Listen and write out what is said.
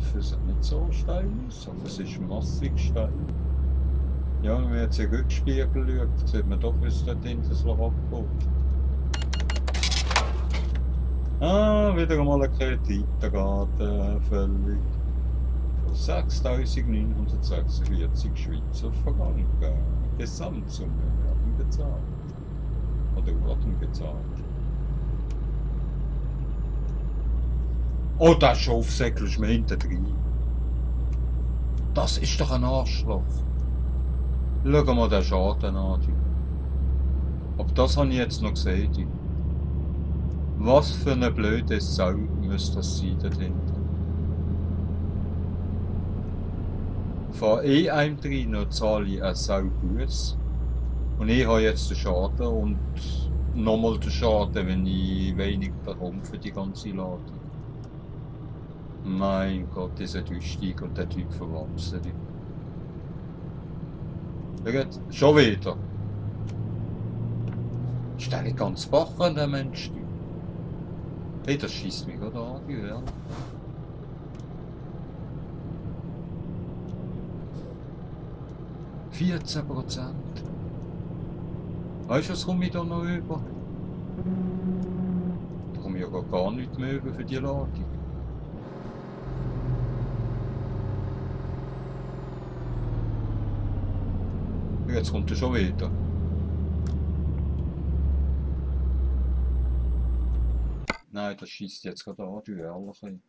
sich nicht so steil aus, aber es ist massig steil. Ja, wenn man jetzt in den Rückspiegel schaut, sieht man doch, wie es dort hinten so abgeht. Ah, wieder einmal ein Kreditgarten, völlig. Von 6.946 Schweizer Franken. Gesamtsumme werden bezahlt. Oder wurden bezahlt. Oh, das Schafsäckel ist mir hinten drin. Das ist doch ein Arschloch. Schau mal den Schaden an. Aber das habe ich jetzt noch gesehen. Was für eine blöde Sau müsste das sein da drin. Von eh einem und zahle ich eine Sau Buß. Und ich habe jetzt den Schaden und nochmal den Schaden, wenn ich wenig bekomme für die ganze Ladung. Mein Gott, dieser Durchstieg und der Typ verwamsen. Schaut, schon wieder. Ist der nicht ganz bach an der Mensch? Hey, das schießt mich gerade an, die Hörer. Vierzehn Prozent. Weißt du, was komme ich da noch über? Da komme ich ja gar nicht mehr über für die Ladung. Jetzt kommt er schon wieder. Nein, das schießt jetzt gerade an, du ehrlich.